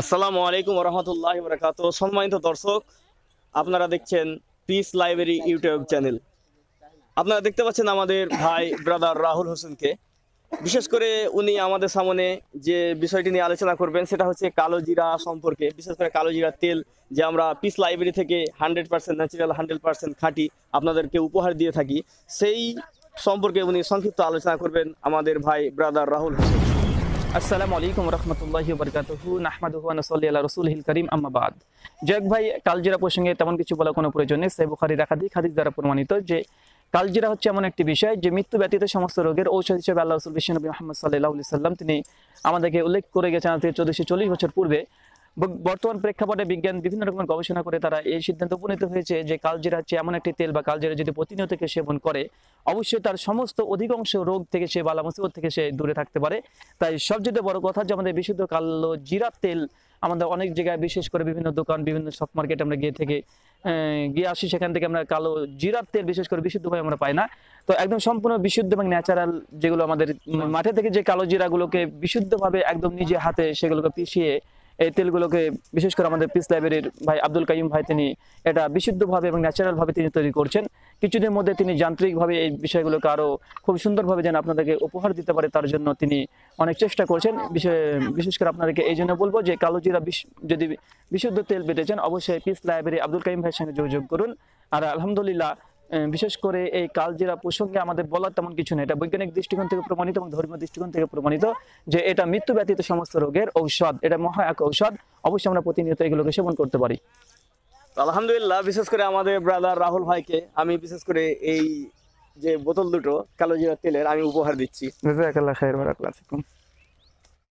আসসালামু আলাইকুম রহমতুল্লাহ বরকাত সম্মানিত দর্শক, আপনারা দেখছেন পিস লাইব্রেরি ইউটিউব চ্যানেল আপনারা দেখতে পাচ্ছেন আমাদের ভাই ব্রাদার রাহুল হোসেনকে। বিশেষ করে উনি আমাদের সামনে যে বিষয়টি নিয়ে আলোচনা করবেন, সেটা হচ্ছে কালো জিরা সম্পর্কে। বিশেষ করে কালো জিরা তেল যে আমরা পিস লাইব্রেরি থেকে hundred percent natural hundred percent খাঁটি আপনাদেরকে উপহার দিয়ে থাকি, সেই সম্পর্কে উনি সংক্ষিপ্ত আলোচনা করবেন আমাদের ভাই ব্রাদার রাহুল হোসেন। আসসালামু আলাইকুম রহমতুল্লাহি বরকাতুহু, নাহমাদুহু নসাল্লি আলা রাসূলিহিল কারীম, আম্মা বাদ। জেক ভাই, কালজিরা প্রসঙ্গে তেমন কিছু বলা কোনো প্রয়োজন নেই। সহিহ বুখারীর একাধিক হাদিস দ্বারা প্রমাণিত যে কালজিরা হচ্ছে এমন একটি বিষয় যে মৃত্যু ব্যতীত সমস্ত রোগের ঔষধ হিসেবে আল্লাহ রসুল বিশ্বনবী মোহাম্মদ সাল্লাহ সাল্লাম তিনি আমাদেরকে উল্লেখ করে গেছেন চোদ্দশো চল্লিশ বছর পূর্বে। বর্তমান প্রেক্ষাপটে বিজ্ঞান বিভিন্ন রকমের গবেষণা করে তারা এই সিদ্ধান্ত উপনীত হয়েছে যে কালজিরা হচ্ছে এমন একটি তেল বা কালজিরা যদি প্রতিনিয়ত সেবন করে, অবশ্যই তার সমস্ত অধিকাংশ রোগ থেকে সে বালা মুসিবত থেকে সে দূরে থাকতে পারে। তাই সবচেয়ে বড় কথা যে আমাদের বিশুদ্ধ কালো জিরা তেল আমাদের অনেক জায়গায় বিশেষ করে বিভিন্ন দোকান, বিভিন্ন শপ মার্কেট আমরা গিয়ে থেকে গিয়ে আসি, সেখান থেকে আমরা কালো জিরার তেল বিশেষ করে বিশুদ্ধভাবে আমরা পাই না। তো একদম সম্পূর্ণ বিশুদ্ধ এবং ন্যাচারাল যেগুলো আমাদের মাঠে থেকে যে কালো জিরাগুলোকে বিশুদ্ধভাবে একদম নিজে হাতে সেগুলোকে পিষিয়ে এই তেলগুলোকে বিশেষ করে আমাদের পিস লাইব্রেরির ভাই আব্দুল কাইম ভাই তিনি এটা বিশুদ্ধভাবে এবং ন্যাচারাল ভাবে তিনি তৈরি করছেন। কিছুদিনের মধ্যে তিনি যান্ত্রিকভাবে এই বিষয়গুলোকে আরও খুব সুন্দরভাবে যেন আপনাদেরকে উপহার দিতে পারে তার জন্য তিনি অনেক চেষ্টা করছেন। বিশেষ করে আপনাদেরকে এই জন্য বলব যে কালোজিরা যদি বিশুদ্ধ তেল চান অবশ্যই পিস লাইব্রেরি আব্দুল কাইম ভাইয়ের সঙ্গে যোগাযোগ করুন। আর আলহামদুলিল্লাহ বিশেষ করে এই কালজিরা প্রসঙ্গে আমাদের বলার তেমন কিছু নেই। এটা বৈজ্ঞানিক দৃষ্টিকোণ থেকে প্রমাণিত এবং ধর্মীয় দৃষ্টিকোণ থেকে প্রমাণিত যে এটা মৃত্যু ব্যতীত সমস্ত রোগের ঔষধ এটা মহা এক ঔষধ। অবশ্যই আমরা প্রতিনিয়ত এগুলোকে সেবন করতে পারি। আলহামদুলিল্লাহ বিশেষ করে আমাদের ব্রাদার রাহুল ভাইকে আমি বিশেষ করে এই যে বোতল দুটো কালোজিরা তেলের আমি উপহার দিচ্ছি।